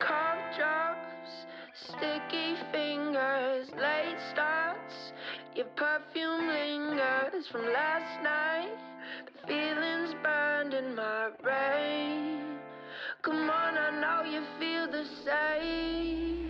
Cough drops, sticky fingers, late starts. Your perfume lingers from last night. The feelings burned in my brain. Come on, I know you feel the same.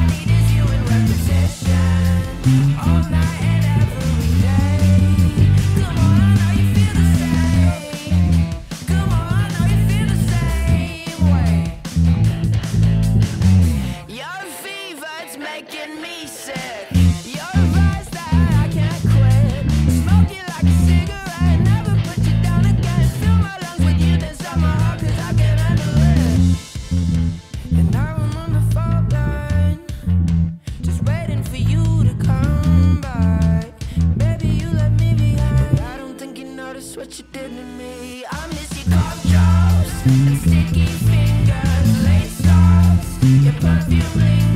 The sticky fingers, late stars, your perfume